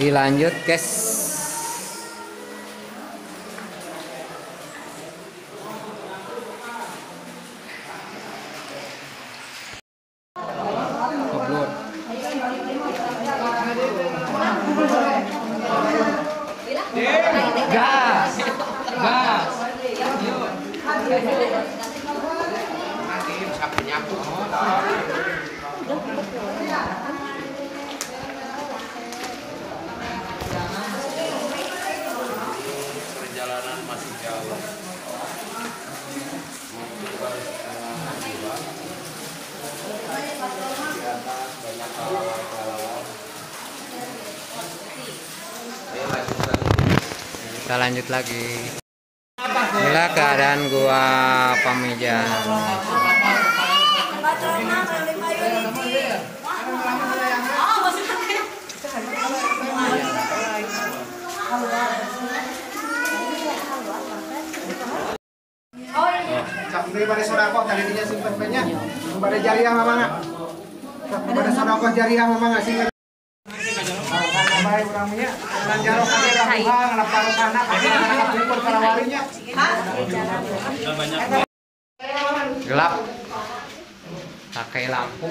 dilanjut guys kita lanjut lagi. Inilah keadaan gua pamijan. Sampai pada sodako tadi dia simpan banyak. Pada jariah mama jariah. Baik orangnya, dan anak kumpul karawarinya. gelap. Pakai lampu.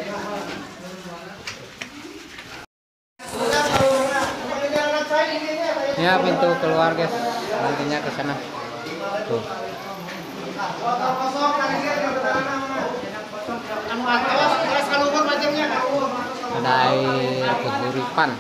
Ya pintu keluar guys. Nantinya ke sana. Tuh Air keguripan